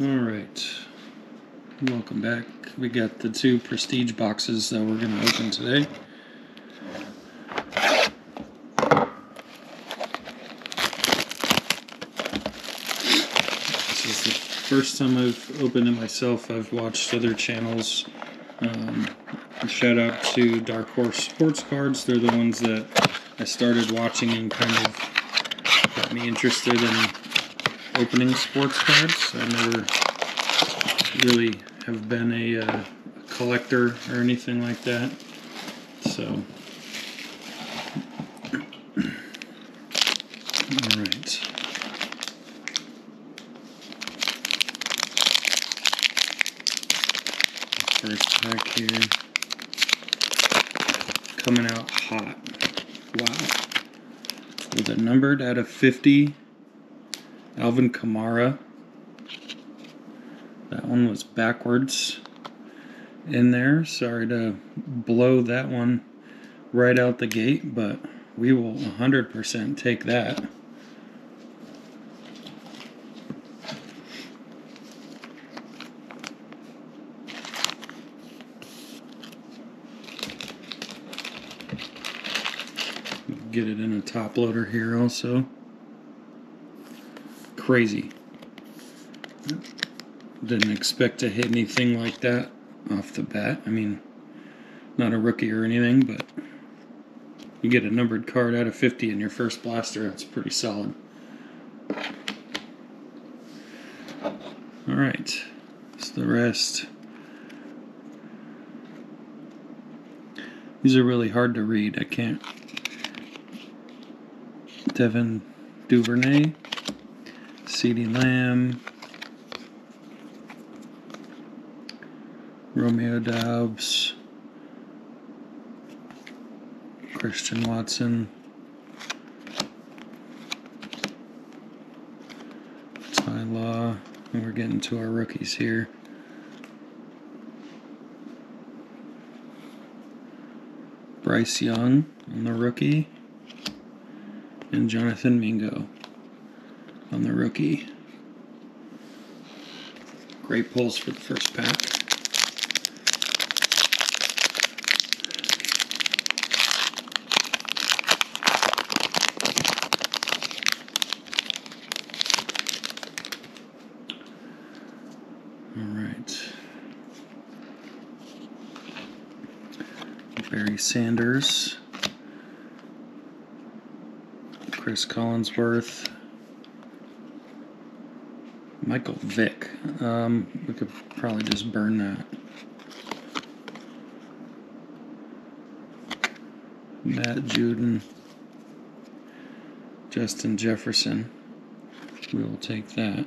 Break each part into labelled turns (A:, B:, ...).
A: All right. Welcome back. We got the two prestige boxes that we're going to open today. This is the first time I've opened it myself. I've watched other channels. Um, shout out to Dark Horse Sports Cards. They're the ones that I started watching and kind of got me interested in opening sports cards. I never really have been a, uh, collector or anything like that. So, all right. First pack here. Coming out hot. Wow. With a numbered out of 50 Alvin Kamara. That one was backwards in there. Sorry to blow that one right out the gate, but we will 100% take that. Get it in a top loader here also crazy. Didn't expect to hit anything like that off the bat. I mean, not a rookie or anything, but you get a numbered card out of 50 in your first blaster. That's pretty solid. All right, that's the rest. These are really hard to read. I can't. Devin Duvernay. CeeDee Lamb, Romeo Doubs, Christian Watson, Ty Law, and we're getting to our rookies here. Bryce Young on the rookie, and Jonathan Mingo on the rookie. Great pulls for the first pack. All right. Barry Sanders. Chris Collinsworth. Michael Vick. Um, we could probably just burn that. Matt Judon. Justin Jefferson. We will take that.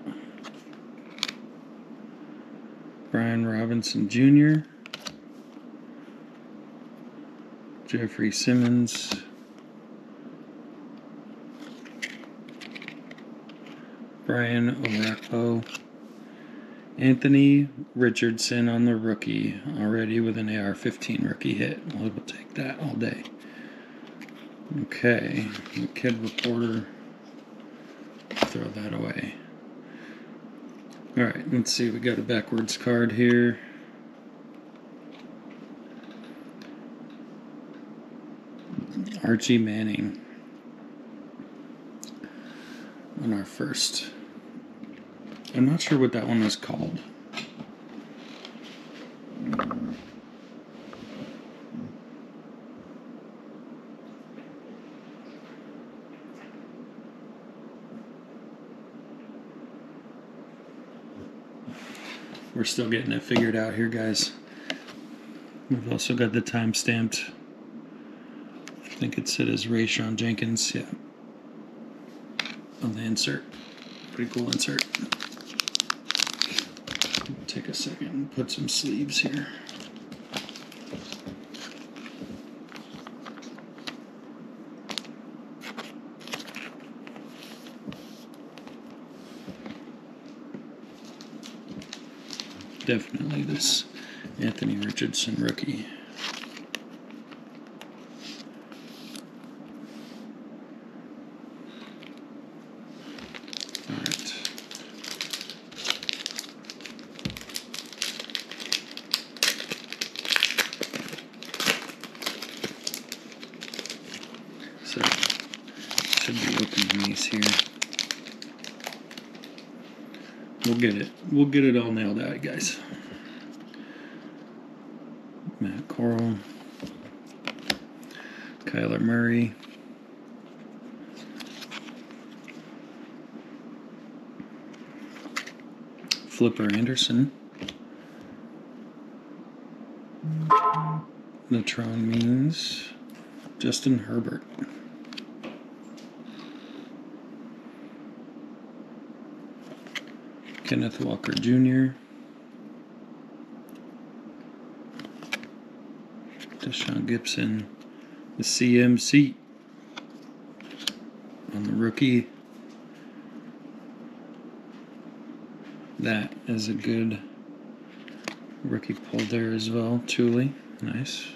A: Brian Robinson Jr. Jeffrey Simmons. Brian Orakpo. Anthony Richardson on the rookie, already with an AR 15 rookie hit. We'll take that all day. Okay, the kid reporter, throw that away. All right, let's see. We got a backwards card here. Archie Manning on our first. I'm not sure what that one was called. We're still getting it figured out here, guys. We've also got the time stamped. I think it said as Rayshawn Jenkins, yeah. On the insert. Pretty cool insert. Second put some sleeves here. Definitely this Anthony Richardson rookie. All right. Opening these here. We'll get it. We'll get it all nailed out, guys. Matt Corral. Kyler Murray. Flipper Anderson. Natrone Means Justin Herbert. Kenneth Walker Jr. Deshaun Gibson. The CMC on the rookie. That is a good rookie pull there as well. Truly nice.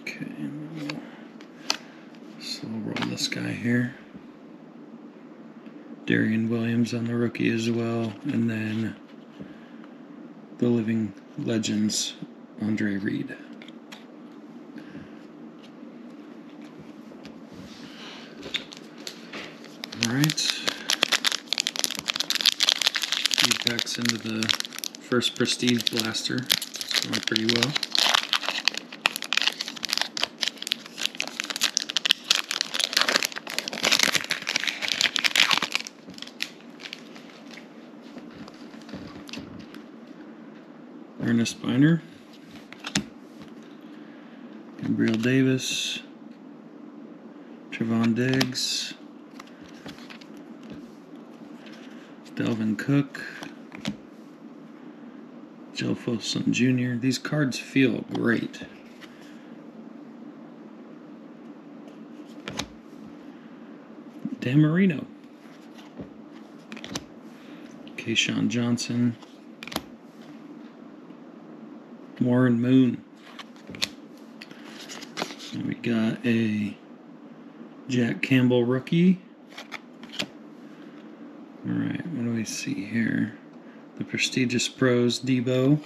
A: Okay, we'll roll this guy here. Darian Williams on the rookie as well, and then the living legends, Andre Reed. All right. Feed packs into the first Prestige Blaster. It's going pretty well. Ernest Byner, Gabriel Davis, Trevon Diggs, Dalvin Cook, Joe Folsom Jr. These cards feel great. Dan Marino, Keyshawn Johnson. Warren Moon. We got a Jack Campbell rookie. All right, what do we see here? The prestigious pros Deebo.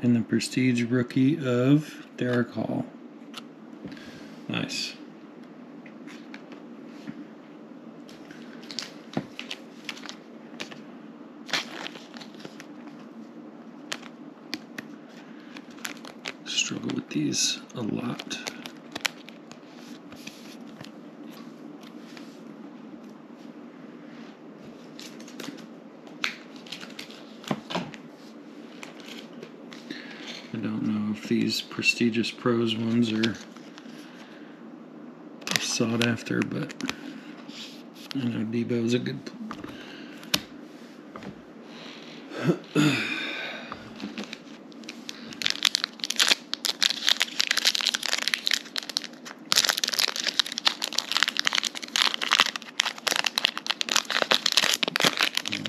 A: And the prestige rookie of Derek Hall. Nice. Struggle with these a lot. I don't know if these prestigious pros ones are sought after, but I know Deebo's a good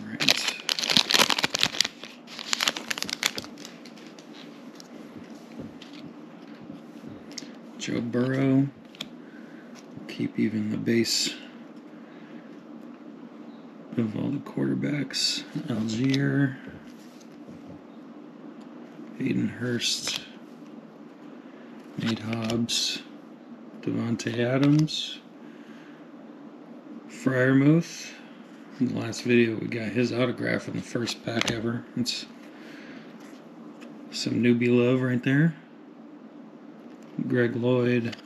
A: right. Joe Burrow. Keep even the base of all the quarterbacks. Allgeier. Hayden Hurst. Nate Hobbs. Davante Adams. Freiermuth. In the last video, we got his autograph in the first pack ever. It's some newbie love right there. Greg Lloyd,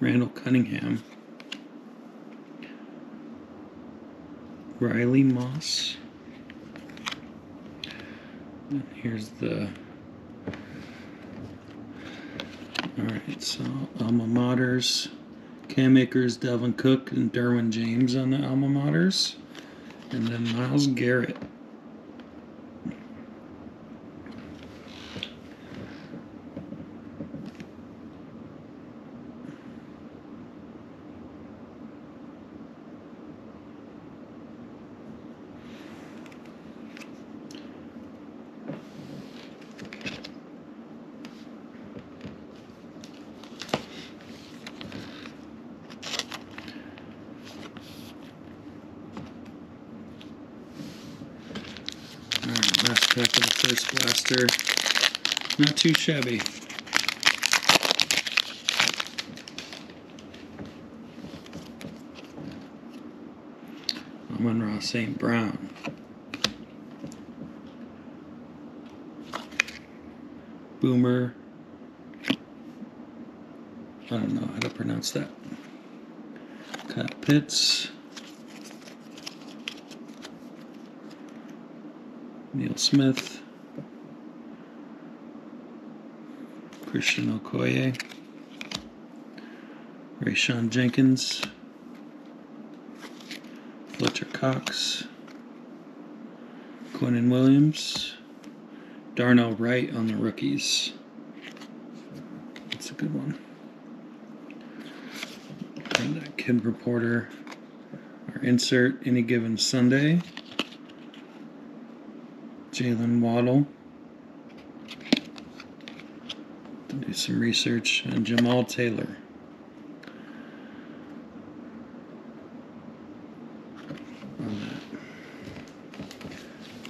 A: Randall Cunningham, Riley Moss. Here's the. Alright, so alma maters. Cam Akers, Dalvin Cook, and Derwin James on the alma maters. And then Myles Garrett. last pack of the first blaster. Not too shabby. Amon-Ra St. Brown. Boomer. I don't know how to pronounce that. Cut Pitts. Smith. Christian Okoye. Rayshawn Jenkins. Fletcher Cox. Quinnen Williams. Darnell Wright on the rookies. That's a good one. And uh, that kid reporter. Our insert any given Sunday. Jaylen Waddle. Do some research on Jamal Taylor. That.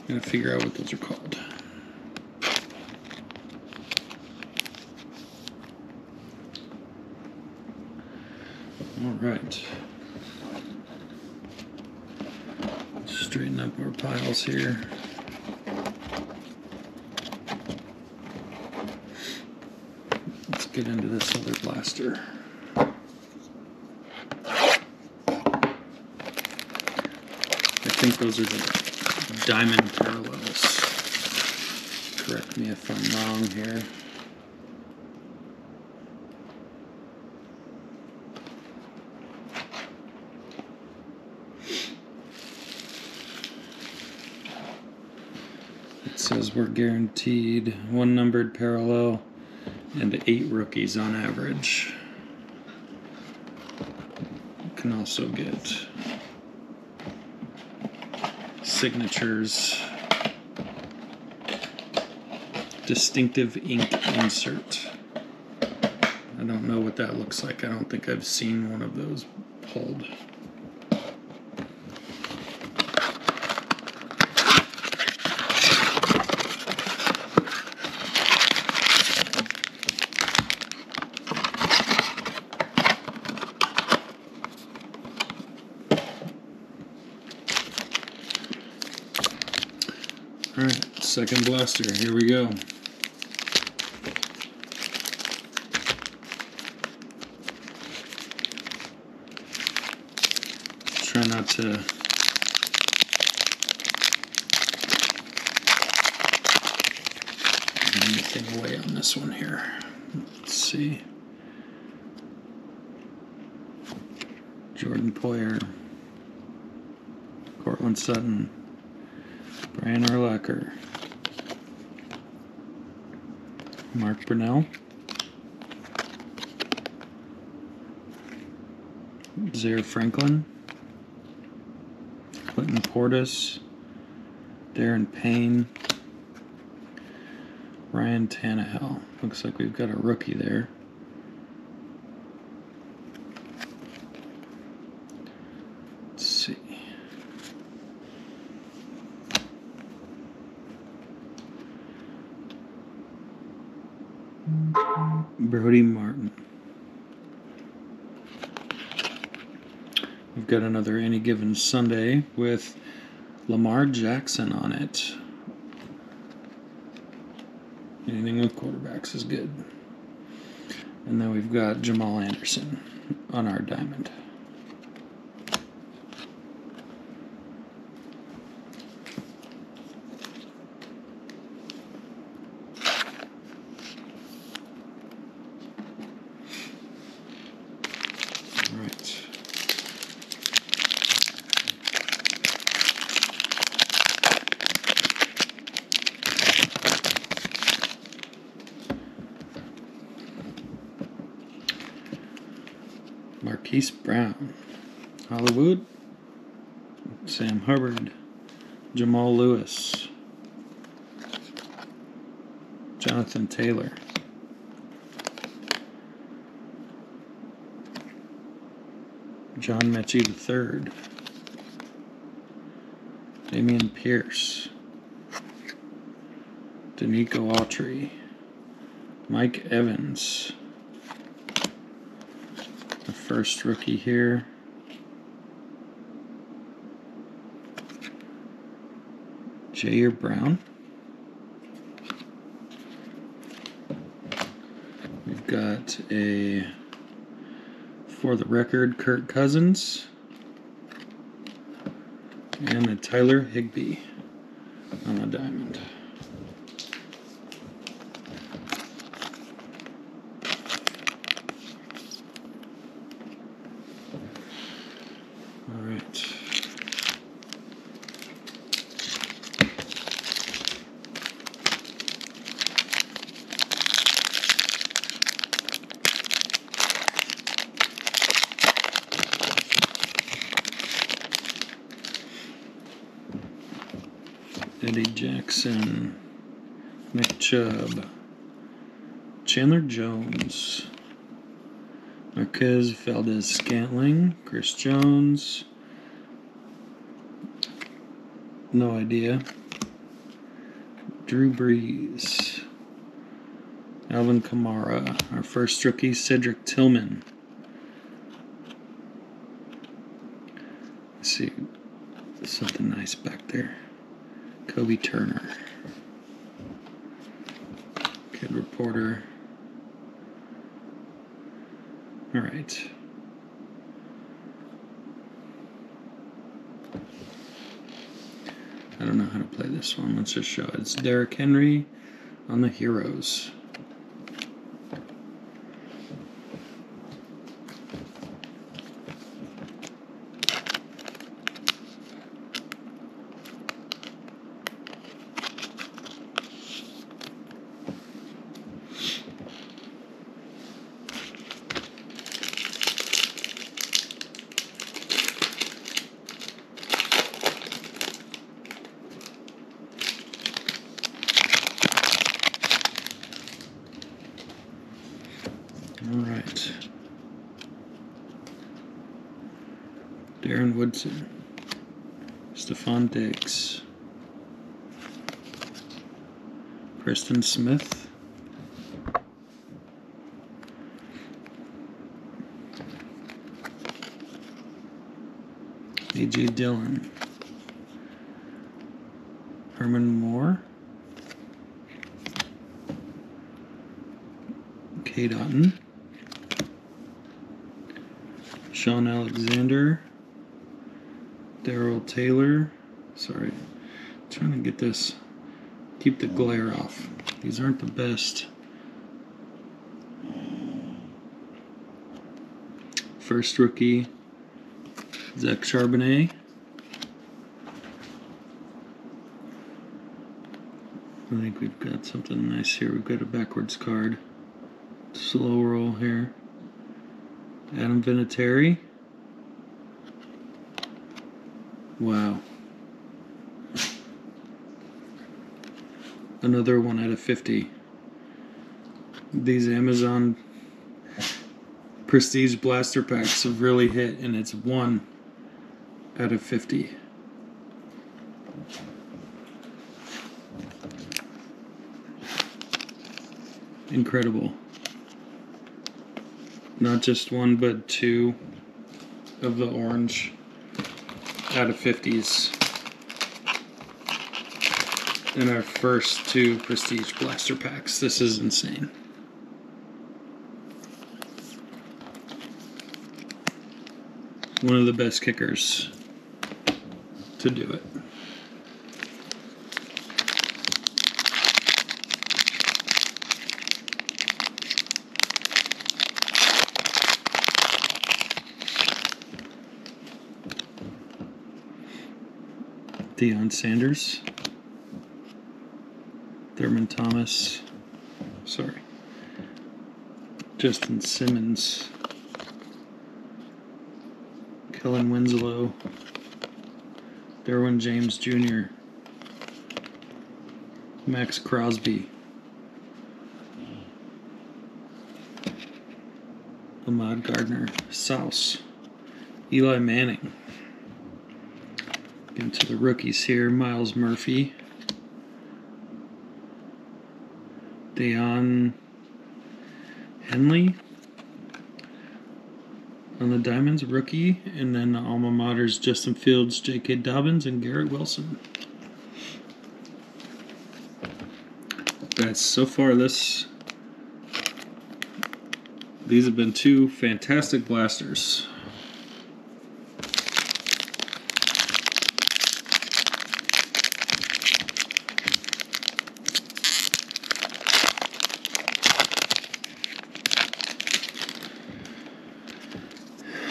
A: Gotta figure out what those are called. All right. Straighten up our piles here. Get into this other blaster. I think those are the diamond parallels. Correct me if I'm wrong here. It says we're guaranteed one numbered parallel and eight rookies on average. You Can also get signatures, distinctive ink insert. I don't know what that looks like. I don't think I've seen one of those pulled. All right, second blaster. Here we go. Try not to. Anything away on this one here. Let's see. Jordan Poyer, Courtland Sutton, Brian Urlacher, Mark Brunell, Zaire Franklin, Clinton Portis, Daron Payne, Ryan Tannehill. Looks like we've got a rookie there. Let's see. Brody Martin. We've got another Any Given Sunday with Lamar Jackson on it. Anything with quarterbacks is good. And then we've got Jamal Anderson on our diamond. All right. Marquise Brown, Hollywood, Sam Hubbard, Jamal Lewis, Jonathan Taylor, John Metchie III, Dameon Pierce, Denico Autry, Mike Evans, first rookie here. Jair Brown. We've got a, for the record, Kirk Cousins. And a Tyler Higbee on the diamond. All right. Eddie Jackson, Nick Chubb, Chandler Jones, Marquez Valdes Scantling, Chris Jones. No idea. Drew Brees, Alvin Kamara, our first rookie, Cedric Tillman. Let's see, something nice back there. Kobie Turner. Kid reporter. All right. I don't know how to play this one. Let's just show it. It's Derrick Henry on the Heroes. All right. Darren Woodson. Stefon Diggs. Preston Smith. A.J. Dillon. Herman Moore. Cade Otton. Shaun Alexander, Daryl Taylor. Sorry, trying to get this, keep the glare off. These aren't the best. First rookie, Zach Charbonnet. I think we've got something nice here. We've got a backwards card. Slow roll here. Adam Vinatieri. Wow. Another one out of 50. These Amazon Prestige Blaster Packs have really hit, and it's one out of 50. Incredible not just one but two of the orange out of 50s in our first two prestige blaster packs. This is insane. One of the best kickers to do it Deion Sanders, Thurman Thomas, sorry, Justin Simmons, Kellen Winslow, Derwin James Jr., Maxx Crosby, Ahmad Gardner, Souse, Eli Manning. Into the rookies here Myles Murphy, Daiyan Henley on the Diamonds, rookie, and then the alma maters Justin Fields, J.K. Dobbins, and Garrett Wilson. Guys, so far this these have been two fantastic blasters.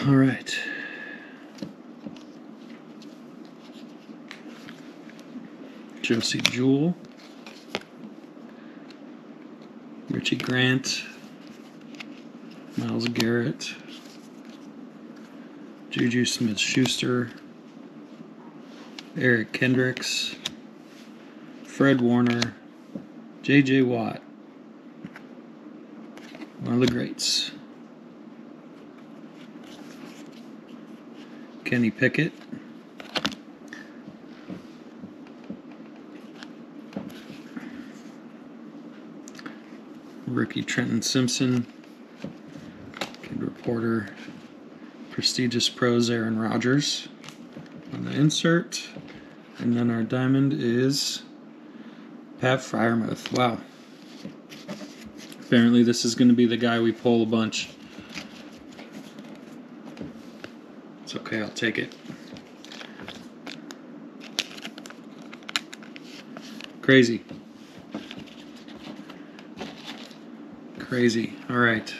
A: All right. Josey Jewell. Richie Grant. Myles Garrett. Juju Smith Schuster. Eric Kendricks. Fred Warner. J.J. Watt. One of the greats. Kenny Pickett. Rookie Trenton Simpson. Kid reporter. Prestigious pros Aaron Rodgers on the insert. And then our diamond is Pat Freiermuth. Wow. Apparently, this is going to be the guy we pull a bunch. It's okay, I'll take it. Crazy. Crazy. All right.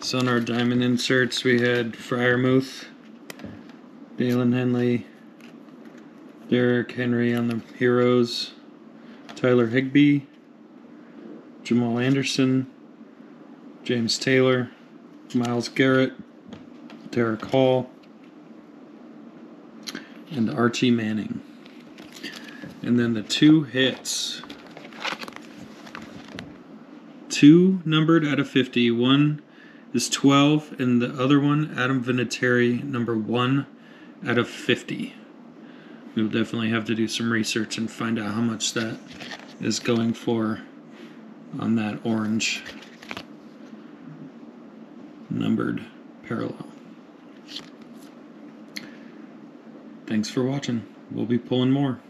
A: So on our diamond inserts, we had Freiermuth, Daiyan Henley, Derrick Henry on the Heroes, Tyler Higbee, Jamal Anderson, James Taylor, Myles Garrett, Derek Hall, and Archie Manning. And then the two hits. Two numbered out of 50. One is 12, and the other one, Adam Vinatieri, number 1 out of 50. We'll definitely have to do some research and find out how much that is going for on that orange numbered parallel. Thanks for watching. We'll be pulling more.